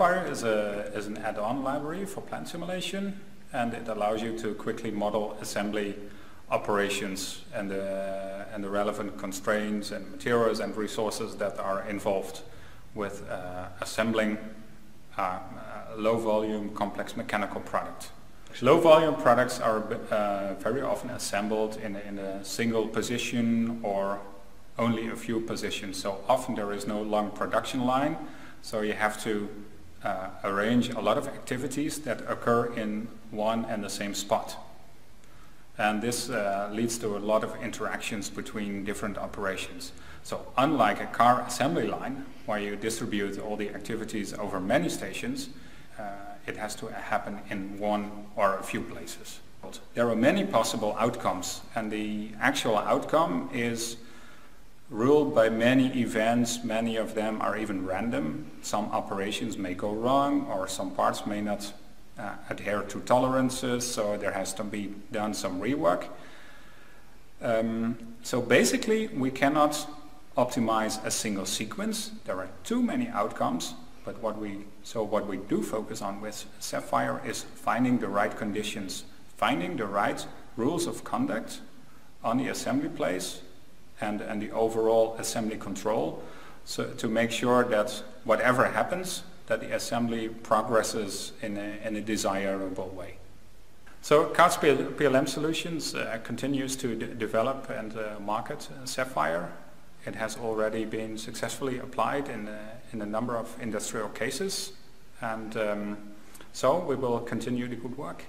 Sapphire is, a, is an add-on library for plant simulation and it allows you to quickly model assembly operations and the, and the relevant constraints and materials and resources that are involved with uh, assembling uh, low volume complex mechanical product. Low volume products are uh, very often assembled in, in a single position or only a few positions. So often there is no long production line, so you have to uh, arrange a lot of activities that occur in one and the same spot. And this uh, leads to a lot of interactions between different operations. So unlike a car assembly line, where you distribute all the activities over many stations, uh, it has to happen in one or a few places. There are many possible outcomes, and the actual outcome is ruled by many events. Many of them are even random. Some operations may go wrong, or some parts may not uh, adhere to tolerances, so there has to be done some rework. Um, so basically, we cannot optimize a single sequence. There are too many outcomes, but what we, so what we do focus on with Sapphire is finding the right conditions, finding the right rules of conduct on the assembly place and, and the overall assembly control so to make sure that whatever happens, that the assembly progresses in a, in a desirable way. So Cards PLM Solutions uh, continues to develop and uh, market Sapphire. It has already been successfully applied in, uh, in a number of industrial cases and um, so we will continue the good work.